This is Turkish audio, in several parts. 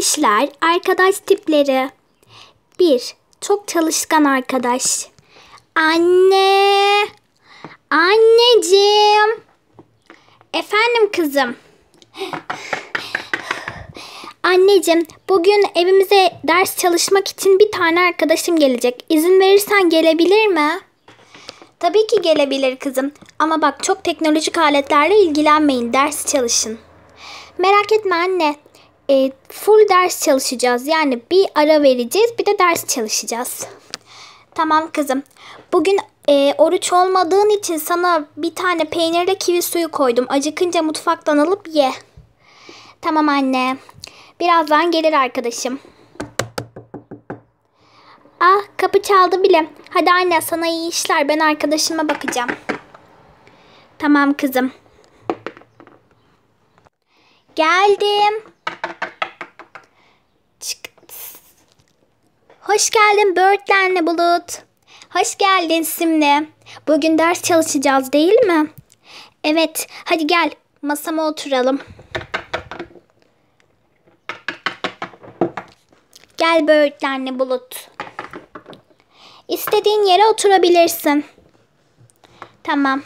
Minişler, arkadaş tipleri. 1. Çok çalışkan arkadaş. Anne. Anneciğim. Efendim kızım. Anneciğim, bugün evimize ders çalışmak için bir tane arkadaşım gelecek. İzin verirsen gelebilir mi? Tabii ki gelebilir kızım. Ama bak çok teknolojik aletlerle ilgilenmeyin. Ders çalışın. Merak etme anne. E, full ders çalışacağız. Yani bir ara vereceğiz bir de ders çalışacağız. Tamam kızım. Bugün e, oruç olmadığın için sana bir tane peynirle kivi suyu koydum. Acıkınca mutfaktan alıp ye. Tamam anne. Birazdan gelir arkadaşım. Ah kapı çaldı bile. Hadi anne sana iyi işler. Ben arkadaşıma bakacağım. Tamam kızım. Geldim. Hoş geldin Birdland'le Bulut. Hoş geldin Simli. Bugün ders çalışacağız değil mi? Evet. Hadi gel. Masama oturalım. Gel Birdland'le Bulut. İstediğin yere oturabilirsin. Tamam.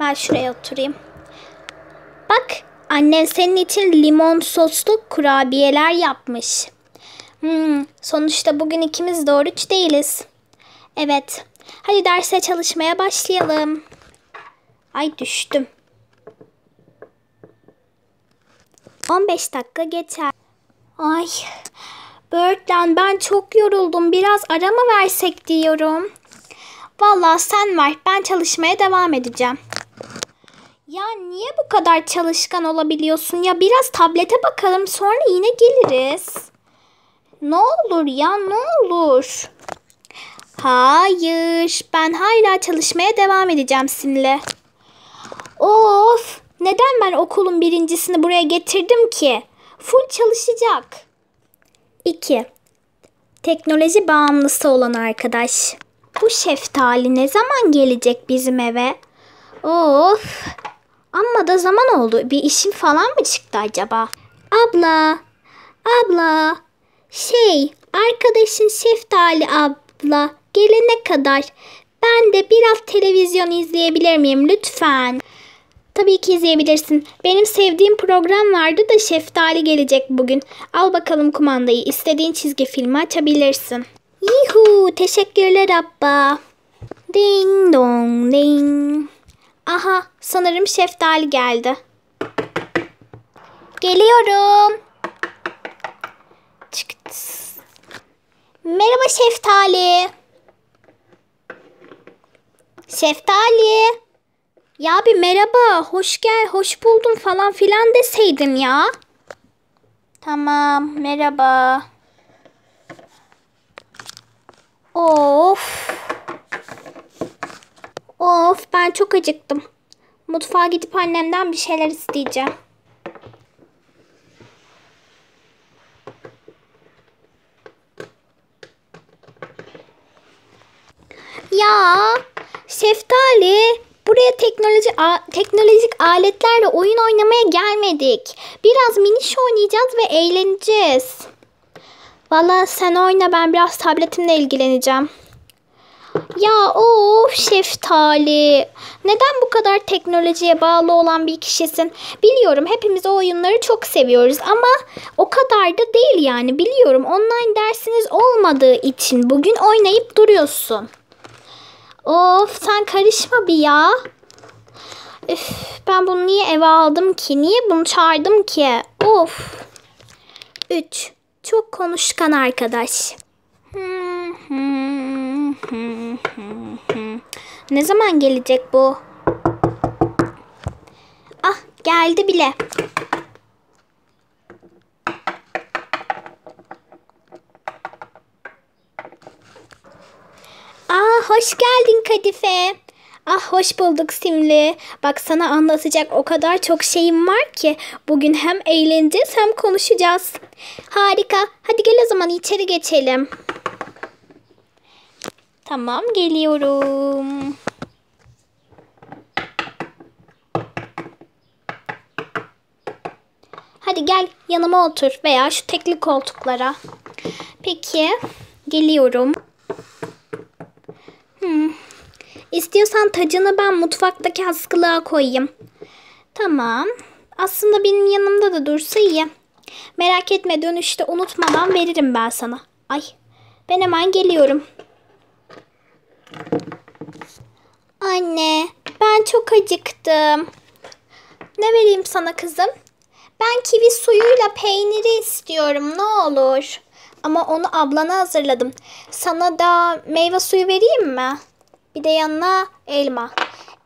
Ben şuraya oturayım. Bak annen senin için limon soslu kurabiyeler yapmış. Hmm, sonuçta bugün ikimiz de oruç değiliz. Evet. Hadi derse çalışmaya başlayalım. Ay düştüm. 15 dakika geçer. Ay Birdland ben çok yoruldum. Biraz ara mı versek diyorum. Vallahi sen ver. Ben çalışmaya devam edeceğim. Ya niye bu kadar çalışkan olabiliyorsun? Ya biraz tablete bakalım sonra yine geliriz. Ne olur ya ne olur. Hayır ben hala çalışmaya devam edeceğim Simle. Of neden ben okulun birincisini buraya getirdim ki? Full çalışacak. 2. Teknoloji bağımlısı olan arkadaş. Bu şeftali ne zaman gelecek bizim eve? Of. Amma da zaman oldu. Bir işin falan mı çıktı acaba? Abla. Abla. Şey, arkadaşın Şeftali abla gelene kadar ben de biraz televizyon izleyebilir miyim lütfen? Tabii ki izleyebilirsin. Benim sevdiğim program vardı da Şeftali gelecek bugün. Al bakalım kumandayı. İstediğin çizgi filmi açabilirsin. Yuhu, teşekkürler abba. Ding dong ding. Aha, sanırım Şeftali geldi. Geliyorum. Merhaba Şeftali. Şeftali. Ya bir merhaba, hoş gel, hoş buldum falan filan deseydin ya. Tamam, merhaba. Of. Of, ben çok acıktım. Mutfağa gidip annemden bir şeyler isteyeceğim. Ya, Şeftali, buraya teknoloji teknolojik aletlerle oyun oynamaya gelmedik. Biraz miniş oynayacağız ve eğleneceğiz. Valla sen oyna ben biraz tabletimle ilgileneceğim. Ya of şeftali. Neden bu kadar teknolojiye bağlı olan bir kişisin? Biliyorum hepimiz o oyunları çok seviyoruz ama o kadar da değil yani biliyorum. Online dersiniz olmadığı için bugün oynayıp duruyorsun. Of sen karışma bir ya. Üf, ben bunu niye eve aldım ki? Niye bunu çağırdım ki? Of. 3. Çok konuşkan arkadaş. Ne zaman gelecek bu? Ah geldi bile. Hoş geldin Kadife. Ah hoş bulduk Simli. Bak sana anlatacak o kadar çok şeyim var ki. Bugün hem eğleneceğiz hem konuşacağız. Harika. Hadi gel o zaman içeri geçelim. Tamam geliyorum. Hadi gel yanıma otur veya şu tekli koltuklara. Peki geliyorum. Hmm. İstiyorsan tacını ben mutfaktaki askılığa koyayım. Tamam. Aslında benim yanımda da dursa iyi. Merak etme dönüşte unutmadan veririm ben sana. Ay ben hemen geliyorum. Anne ben çok acıktım. Ne vereyim sana kızım? Ben kivi suyuyla peyniri istiyorum ne olur. Ama onu ablana hazırladım. Sana da meyve suyu vereyim mi? Bir de yanına elma.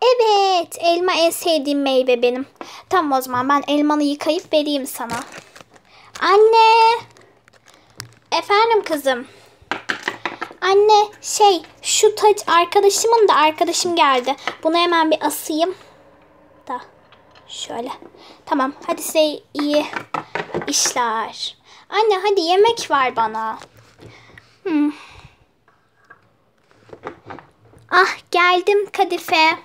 Evet elma en sevdiğim meyve benim. Tamam o zaman ben elmanı yıkayıp vereyim sana. Anne. Efendim kızım. Anne şey şu taç arkadaşımın da arkadaşım geldi. Bunu hemen bir asayım. Da şöyle. Tamam hadi size iyi işler. Anne hadi yemek ver bana. Hmm. Ah geldim Kadife.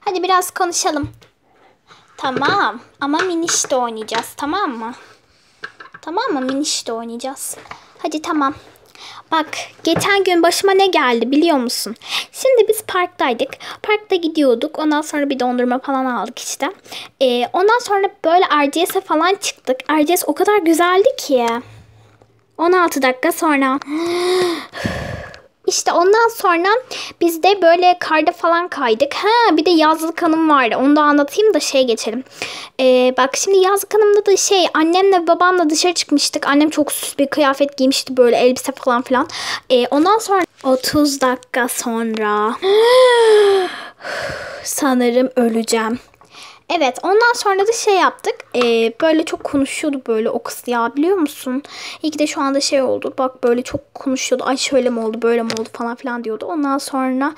Hadi biraz konuşalım. Tamam ama minişte oynayacağız tamam mı? Tamam mı minişte oynayacağız. Hadi tamam. Bak geçen gün başıma ne geldi biliyor musun? Şimdi biz parktaydık. Parkta gidiyorduk. Ondan sonra bir dondurma falan aldık işte. Ee, ondan sonra böyle RCS'e falan çıktık. RCS o kadar güzeldi ki. 16 dakika sonra. İşte ondan sonra biz de böyle karda falan kaydık. Ha bir de yazlık hanım vardı. Onu da anlatayım da şey geçelim. Ee, bak şimdi yazlık hanımda da şey annemle babamla dışarı çıkmıştık. Annem çok süs bir kıyafet giymişti böyle elbise falan filan. Ee, ondan sonra 30 dakika sonra sanırım öleceğim. Evet ondan sonra da şey yaptık. Ee, böyle çok konuşuyordu böyle o kız ya biliyor musun? İyi ki de şu anda şey oldu. Bak böyle çok konuşuyordu. Ay şöyle mi oldu böyle mi oldu falan filan diyordu. Ondan sonra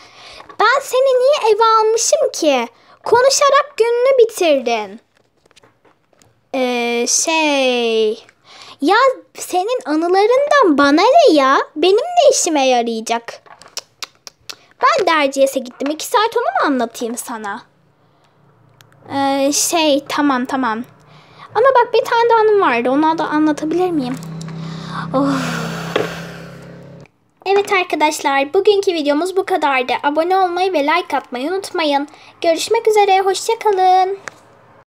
ben seni niye eve almışım ki? Konuşarak gününü bitirdin. Ee, şey... Ya senin anılarından bana ne ya? Benim ne işime yarayacak? Ben derciyese gittim. İki saat onu mu anlatayım sana? Ee, şey tamam tamam. Ama bak bir tane daha anım vardı. Onu da anlatabilir miyim? Of. Evet arkadaşlar bugünkü videomuz bu kadardı. Abone olmayı ve like atmayı unutmayın. Görüşmek üzere. Hoşçakalın.